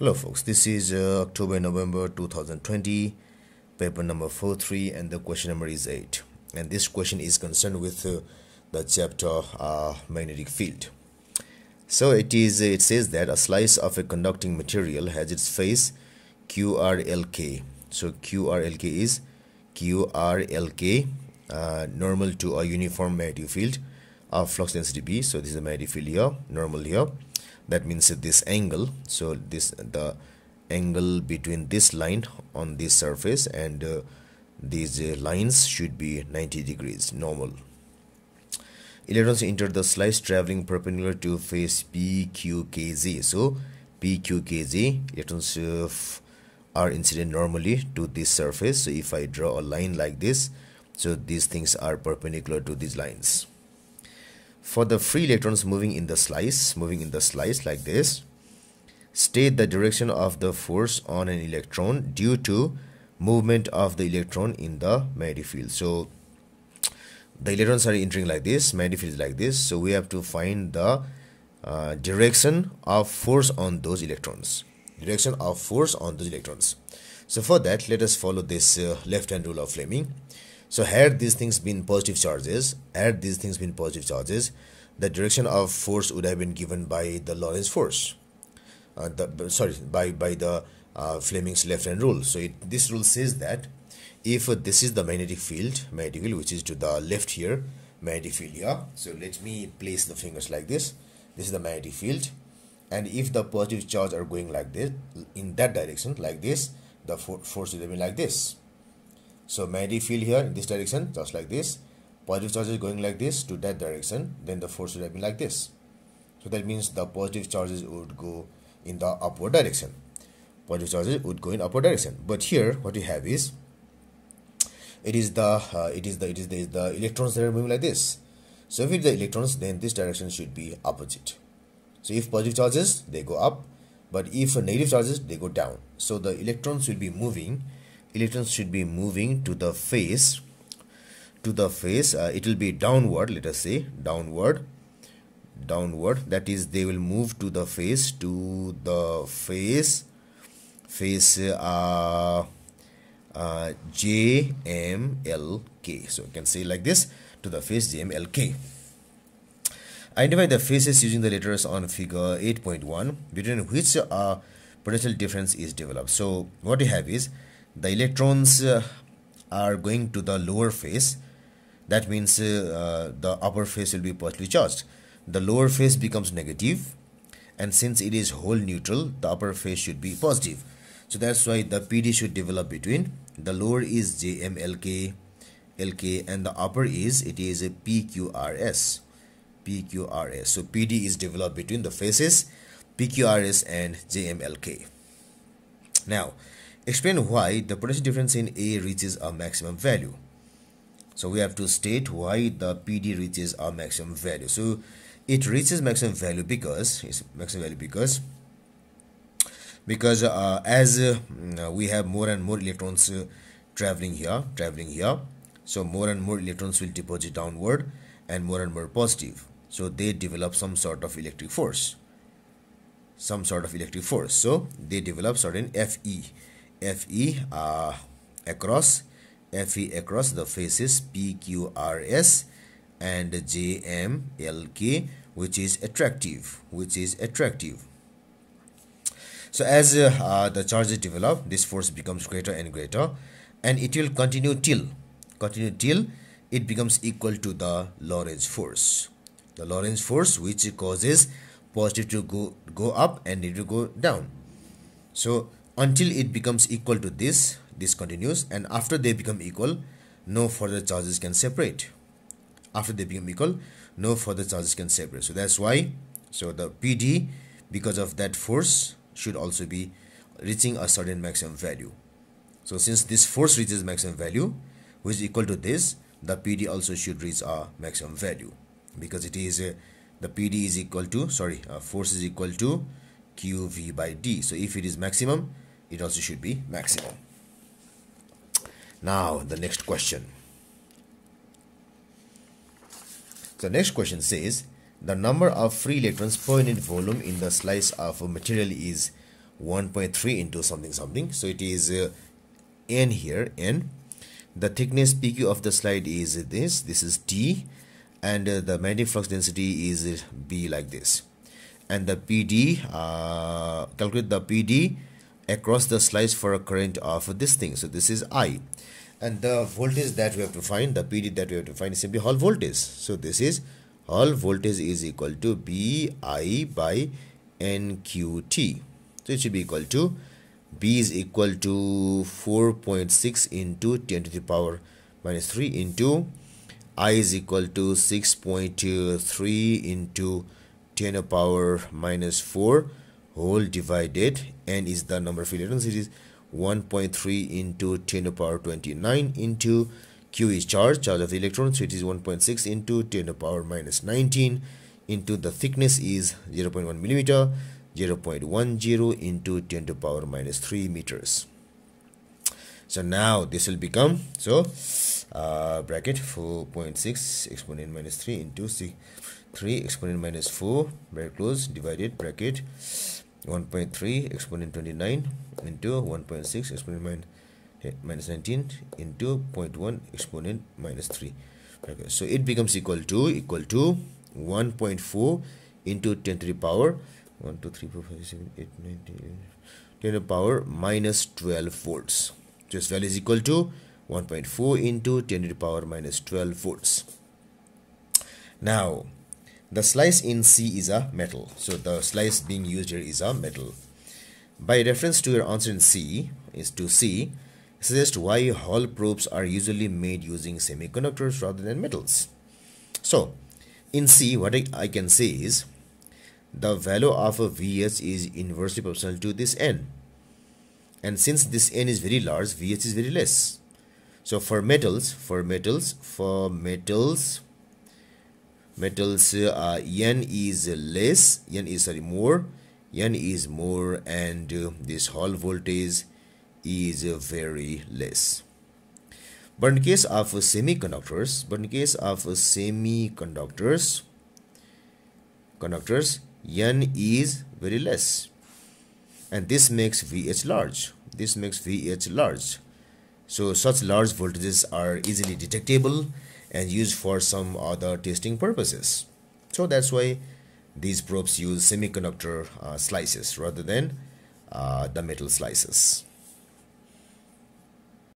Hello folks, this is uh, October November 2020 paper number 43 and the question number is 8 and this question is concerned with uh, the chapter uh, magnetic field. So it is it says that a slice of a conducting material has its face QRLK. So QRLK is QRLK uh, normal to a uniform magnetic field of flux density B. So this is a magnetic field here, normal here that means this angle so this the angle between this line on this surface and uh, these uh, lines should be 90 degrees normal. Electrons enter the slice traveling perpendicular to face pqkz so pqkz electrons uh, are incident normally to this surface. So if i draw a line like this so these things are perpendicular to these lines for the free electrons moving in the slice moving in the slice like this state the direction of the force on an electron due to movement of the electron in the magnetic field. So the electrons are entering like this magnetic field is like this. So we have to find the uh, direction of force on those electrons. Direction of force on those electrons. So for that let us follow this uh, left hand rule of Fleming so had these things been positive charges, had these things been positive charges, the direction of force would have been given by the Lorentz force. Uh, the, sorry, by, by the uh, Fleming's left-hand rule. So it, this rule says that if uh, this is the magnetic field, magnetic field which is to the left here, magnetic field here. So let me place the fingers like this. This is the magnetic field. And if the positive charge are going like this, in that direction, like this, the for force will be like this so magnetic field here in this direction just like this. Positive charges going like this to that direction. Then the force would have been like this. So that means the positive charges would go in the upward direction. Positive charges would go in upward direction. But here what we have is it is the uh, it is the it is the, the electrons that are moving like this. So if it's the electrons then this direction should be opposite. So if positive charges they go up. But if negative charges they go down. So the electrons will be moving electrons should be moving to the face to the face uh, it will be downward let us say downward downward that is they will move to the face to the face face uh, uh, J M L K. So you can say like this to the face J M L K. Identify the faces using the letters on figure 8.1 between which uh, potential difference is developed. So what you have is the electrons uh, are going to the lower face. That means uh, the upper face will be positively charged. The lower face becomes negative and since it is whole neutral the upper face should be positive. So that's why the PD should develop between the lower is JMLK LK and the upper is it is a PQRS PQRS so PD is developed between the faces PQRS and JMLK now Explain why the potential difference in A reaches a maximum value. So we have to state why the PD reaches a maximum value. So it reaches maximum value because it's maximum value because because uh, as uh, we have more and more electrons uh, traveling here traveling here. So more and more electrons will deposit downward and more and more positive. So they develop some sort of electric force. Some sort of electric force. So they develop certain fe FE uh, across FE across the faces PQRS and JMLK which is attractive which is attractive. So as uh, uh, the charges develop this force becomes greater and greater and it will continue till continue till it becomes equal to the Lorentz force. The Lorentz force which causes positive to go go up and it to go down. So until it becomes equal to this this continues and after they become equal no further charges can separate. After they become equal no further charges can separate. So that's why so the PD because of that force should also be reaching a certain maximum value. So since this force reaches maximum value which is equal to this the PD also should reach a maximum value. Because it is a, the PD is equal to sorry uh, force is equal to QV by D. So if it is maximum it also should be maximum. Now the next question. The next question says the number of free electrons per unit volume in the slice of a material is 1.3 into something something. So it is uh, n here n. The thickness pq of the slide is this. This is t. And uh, the magnetic flux density is b like this. And the pd uh, calculate the pd across the slice for a current of this thing. So this is i. And the voltage that we have to find the pd that we have to find is simply hall voltage. So this is hall voltage is equal to bi by nqt so it should be equal to b is equal to 4.6 into 10 to the power minus 3 into i is equal to 6.3 into 10 to the power minus 4 whole divided n is the number of electrons. It is 1.3 into 10 to the power 29 into q is charge charge of the electrons. So it is 1.6 into 10 to the power minus 19 into the thickness is 0.1 millimeter 0.10 into 10 to the power minus 3 meters. So now this will become so uh, bracket 4.6 exponent minus 3 into 6 3 exponent minus 4 very close divided bracket 1.3 exponent 29 into 1.6 exponent minus eh, minus 19 into 0.1 exponent minus 3 okay so it becomes equal to equal to 1.4 into 10 to the power 1 2 3 4 5 7 8 9 10 10 to the power minus 12 volts. This value is equal to 1.4 into 10 to the power minus 12 volts. Now the slice in C is a metal so the slice being used here is a metal by reference to your answer in C is to C suggest why Hall probes are usually made using semiconductors rather than metals so in C what I, I can say is the value of a VH is inversely proportional to this N. And since this N is very large, VH is very less. So for metals, for metals, for metals, metals, uh, N is less, N is sorry, more, N is more, and uh, this Hall voltage is uh, very less. But in case of semiconductors, but in case of semiconductors, conductors, n is very less. And this makes VH large. This makes VH large. So such large voltages are easily detectable and used for some other testing purposes. So that's why these probes use semiconductor uh, slices rather than uh, the metal slices